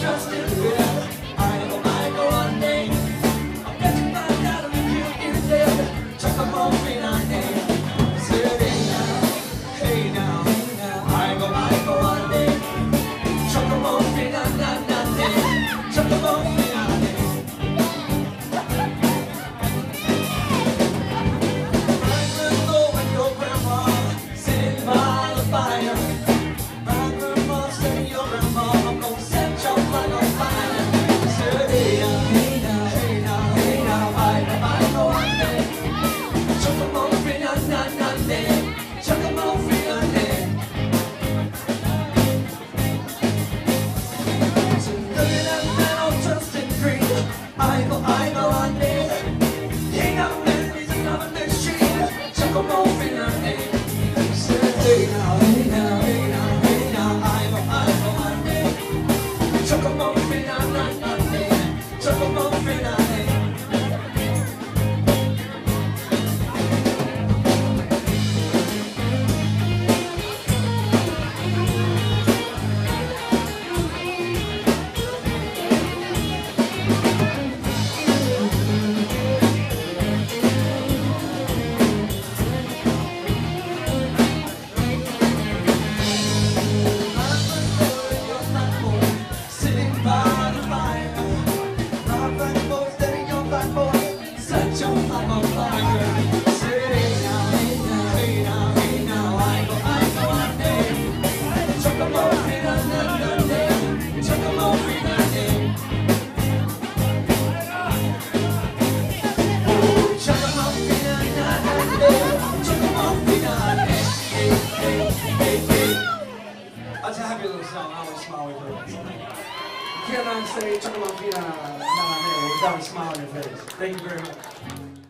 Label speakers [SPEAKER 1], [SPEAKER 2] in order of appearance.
[SPEAKER 1] trust in Chuck want to smile with her. You cannot say Chocolate Pina without a smile on your face. Thank you very much.